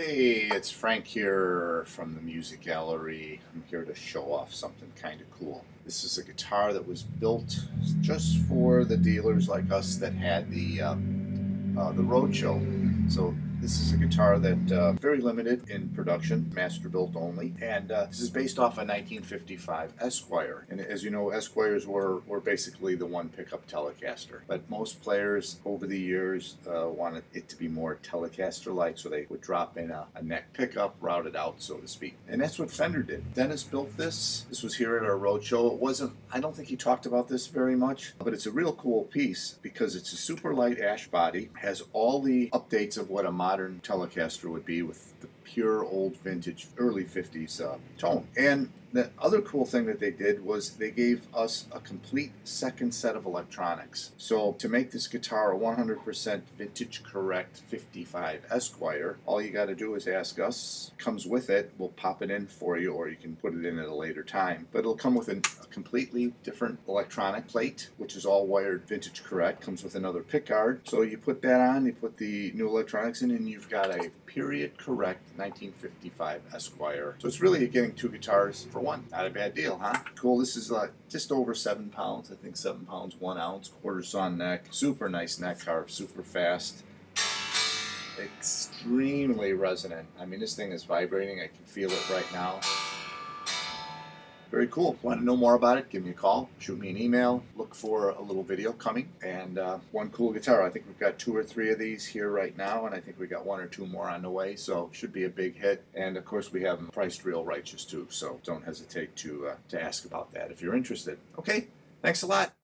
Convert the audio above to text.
Hey, it's Frank here from the Music Gallery. I'm here to show off something kind of cool. This is a guitar that was built just for the dealers like us that had the uh, uh, the Roadshow. So this is a guitar that uh, very limited in production, master built only, and uh, this is based off a 1955 Esquire. And as you know, Esquires were were basically the one pickup Telecaster. But most players over the years uh, wanted it to be more Telecaster-like, so they would drop in a, a neck pickup, routed out, so to speak. And that's what Fender did. Dennis built this. This was here at our roadshow. It wasn't. I don't think he talked about this very much, but it's a real cool piece because it's a super light ash body, has all the updates of what a modern Telecaster would be with the pure old vintage early 50s uh, tone. And the other cool thing that they did was they gave us a complete second set of electronics. So to make this guitar a 100% vintage correct 55 Esquire, all you got to do is ask us. Comes with it. We'll pop it in for you, or you can put it in at a later time. But it'll come with an, a completely different electronic plate, which is all wired vintage correct. Comes with another pickguard. So you put that on, you put the new electronics in, and you've got a period correct 1955 Esquire. So it's really getting two guitars for one. Not a bad deal, huh? Cool. This is uh, just over seven pounds. I think seven pounds, one ounce. Quarter saw neck. Super nice neck carve. Super fast. Extremely resonant. I mean, this thing is vibrating. I can feel it right now. Very cool. Want to know more about it? Give me a call, shoot me an email, look for a little video coming, and uh, one cool guitar. I think we've got two or three of these here right now, and I think we got one or two more on the way, so should be a big hit. And of course, we have them priced real righteous too, so don't hesitate to uh, to ask about that if you're interested. Okay, thanks a lot.